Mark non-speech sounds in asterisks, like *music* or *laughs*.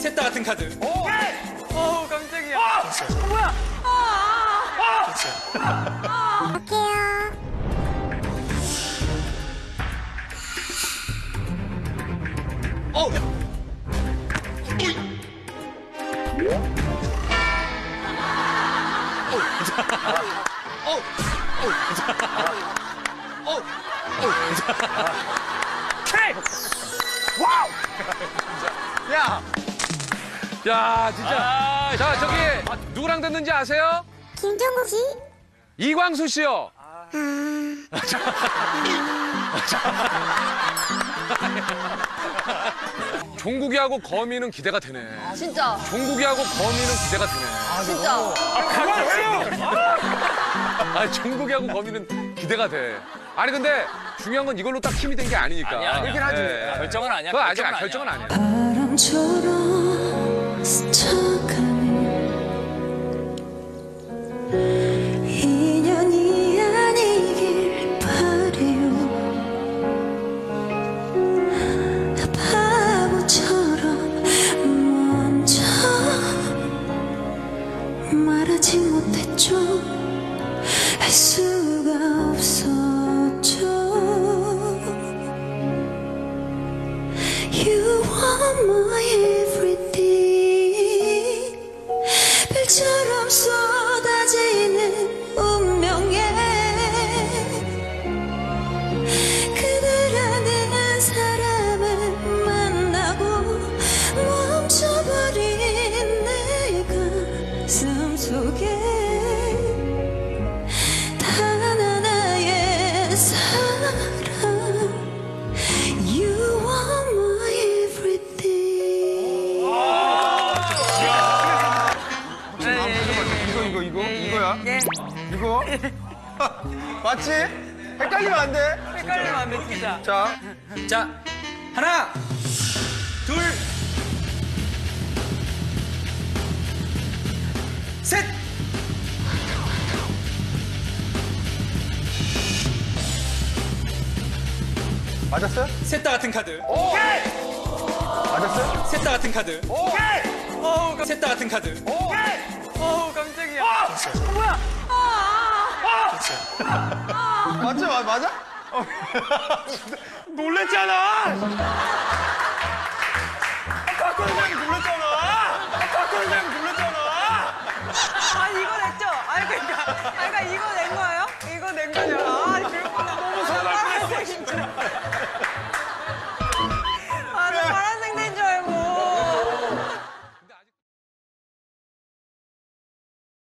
셋다 같은 카드. 어우 깜짝이야. 뭐야? 어. 어. 어. 어. 케이. 와우. 야. 야, 진짜. 자, 저기 누구랑 됐는지 아세요? 김종국 씨? 이광수 씨요. 종국이하고 거미는 기대가 되네. 진짜 종국이하고 거미는 기대가 되네. 진짜 아, 종국이하고 거미는 기대가 돼. 아니 근데 중요한 건 이걸로 딱 힘이 된 게 아니니까. 아니야, 아니야. 그렇긴 하지. 결정은 아니야. 그거 아직 결정은 아니야. 결정은 아니야. 바람처럼 말하지 못했죠 할 수가 없었죠 You are my everything 별처럼 쏟아지는 운명 이거 이거야? 예. 이거? *laughs* 맞지? 헷갈리면 안 돼. 헷갈리면 안 돼 진짜. 자, 자, 하나, 둘, 셋. 맞았어요? 셋 다 같은 카드. 맞았어요? 셋 다 같은 카드. 어우 깜- 셋다 같은 카드. 어우 깜짝이야. 뭐야? 맞죠? 마- 맞아? *laughs* 놀랬잖아.